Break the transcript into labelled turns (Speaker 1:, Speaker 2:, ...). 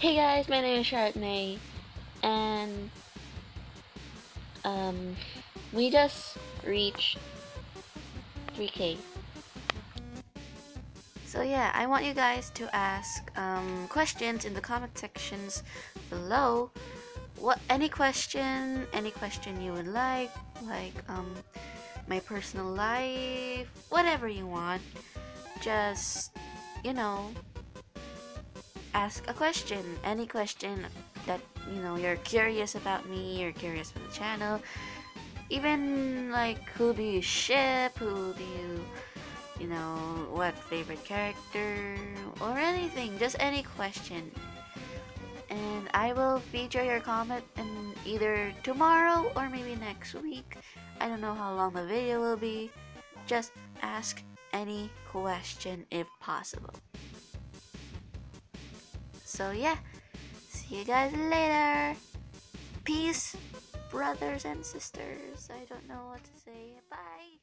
Speaker 1: Hey guys, my name is Charlotte May, and um, we just reached 3k.
Speaker 2: So yeah, I want you guys to ask um, questions in the comment sections below. What any question, any question you would like, like um, my personal life, whatever you want. Just you know, ask a question, any question that you know you're curious about me, you're curious for the channel. Even like who do you ship, who do you you know, what favorite character or anything, just any question. And I will feature your comment in either tomorrow or maybe next week. I don't know how long the video will be. Just ask any question if possible. So yeah, see you guys later. Peace, brothers and sisters. I don't know what to say. Bye.